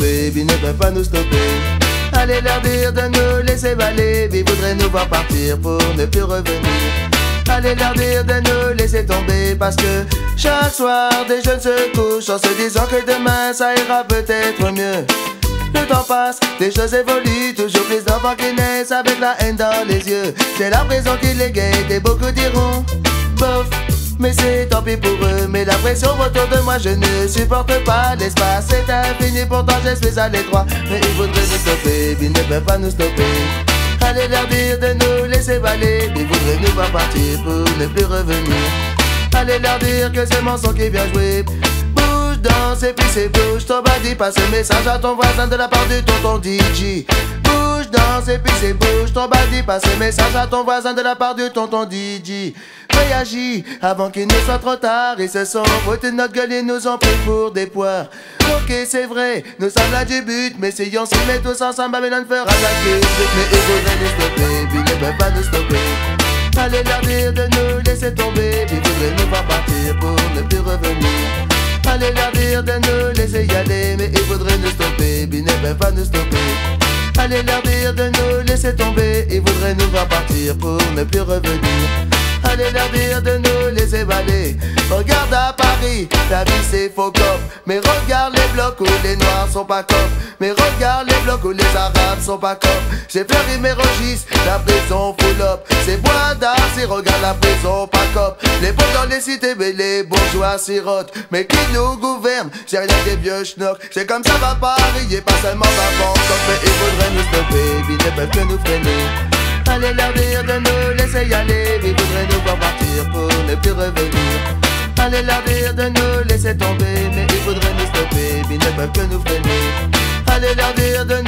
ils ne peuvent pas nous stopper. Allez leur dire de nous laisser baler, ils voudraient nous voir partir pour ne plus revenir. Allez leur dire de nous laisser tomber parce que chaque soir des jeunes se couchent en se disant que demain ça ira peut-être mieux. Le temps passe, des choses évoluent, toujours plus d'enfants qui naissent avec la haine dans les yeux. C'est la prison qui les guette et beaucoup diront bof. Mais c'est tant pis pour eux, mais la pression autour de moi, je ne supporte pas l'espace. C'est infini, pourtant je suis à l'étroit. Mais ils voudraient nous stopper, ils ne peuvent pas nous stopper. Allez leur dire de nous laisser baler, ils voudraient nous voir partir pour ne plus revenir. Allez leur dire que c'est mon son qui vient jouer. Bouge, danse et puis c'est bouge. Ton body passe le message à ton voisin de la part du tonton DJ. Bouge, danse et puis c'est bouge. Ton body passe le message à ton voisin de la part du tonton DJ. Réagis avant qu'il ne soit trop tard. Ils se sont foutus de notre gueule et nous ont pris pour des poires. Ok, c'est vrai, nous sommes là du but. Mais si on s'y met tous ensemble, Babylone fera la queue. Mais ils voudraient nous stopper, puis ne peuvent pas nous stopper. Allez leur dire de nous laisser tomber, puis voudraient nous voir partir pour ne plus. De nous laisser y aller, mais ils voudraient nous stopper, ils ne peuvent pas nous stopper. Allez leur dire de nous laisser tomber, ils voudraient nous voir partir pour ne plus revenir. Allez leur dire de nous laisser baler. Regarde à Paris, la vie c'est faux cop. Mais regarde les blocs où les noirs sont pas cop. Mais regarde les blocs où les arabes sont pas cop. J'ai fleuri mes registres, la prison full up. C'est bois d'art, c'est regarde la prison pas cop. Les pauvres dans les cités, mais les bourgeois sirotent. Mais qui nous gouverne? J'ai rien des vieux schnocks. C'est comme ça va Paris, et pas seulement va Bangkok. Mais ils voudraient nous stopper, ils ne peuvent que nous freiner. Allez leur dire de nous laisser y aller, Leur dire de nous laisser tomber, mais ils voudraient nous stopper, ils ne peuvent que nous freiner. Allez dire de nous